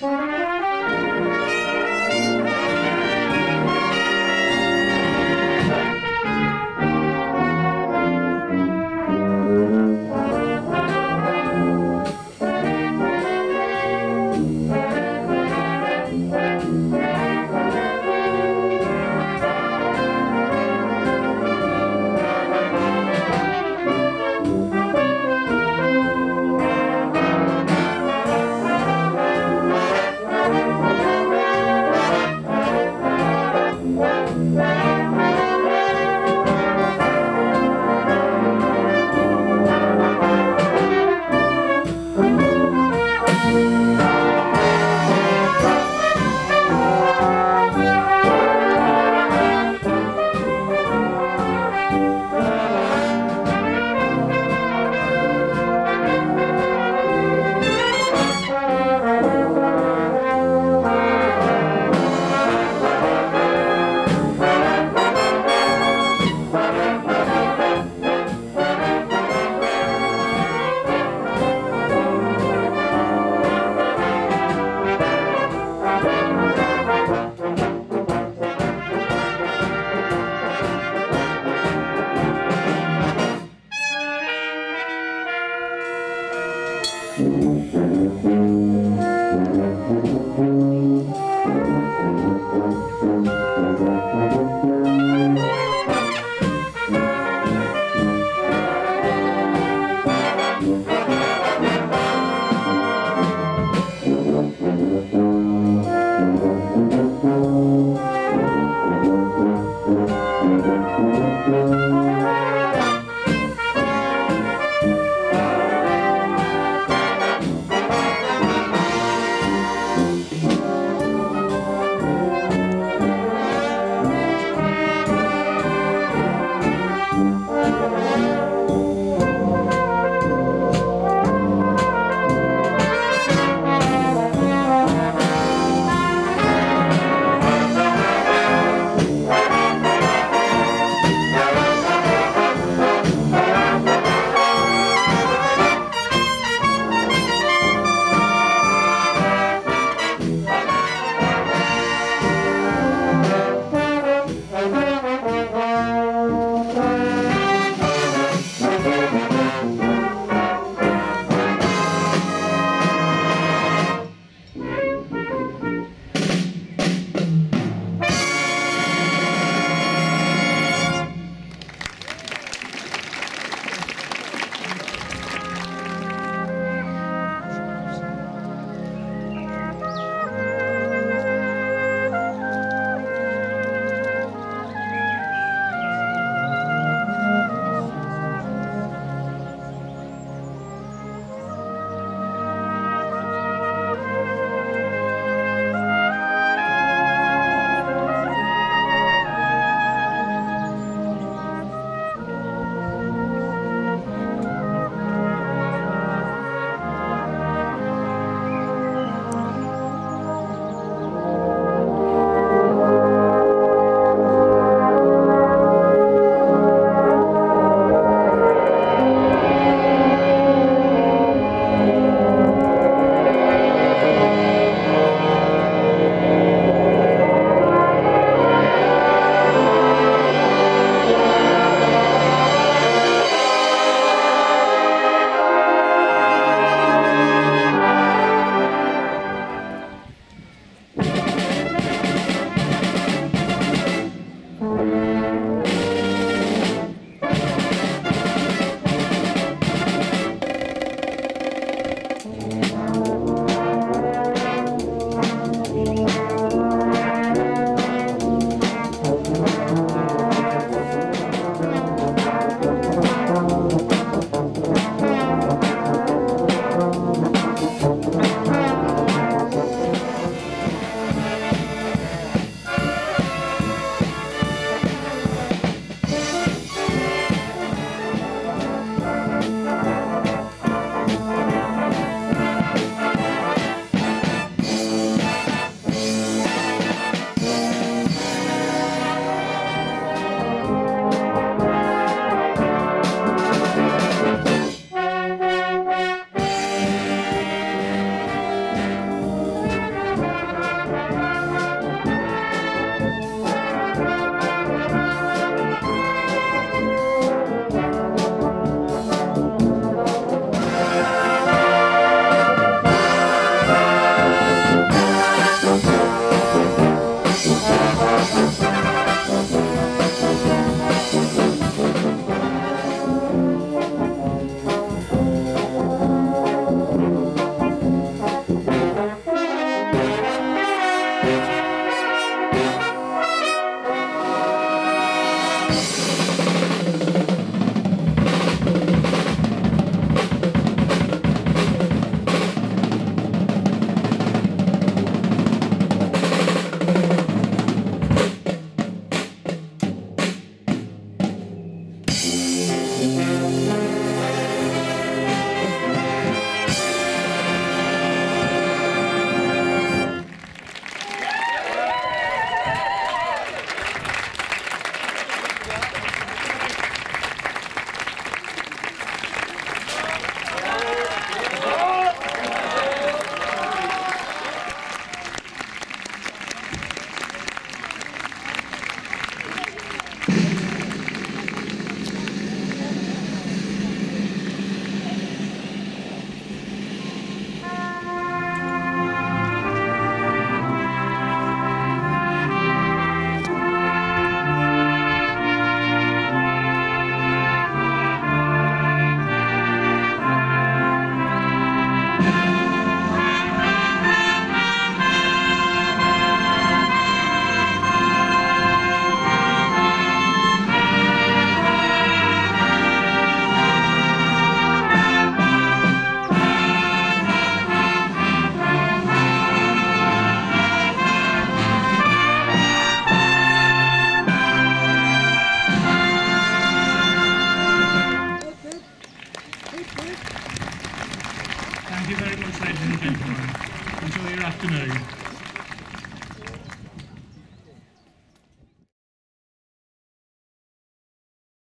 Bye. Afternoon.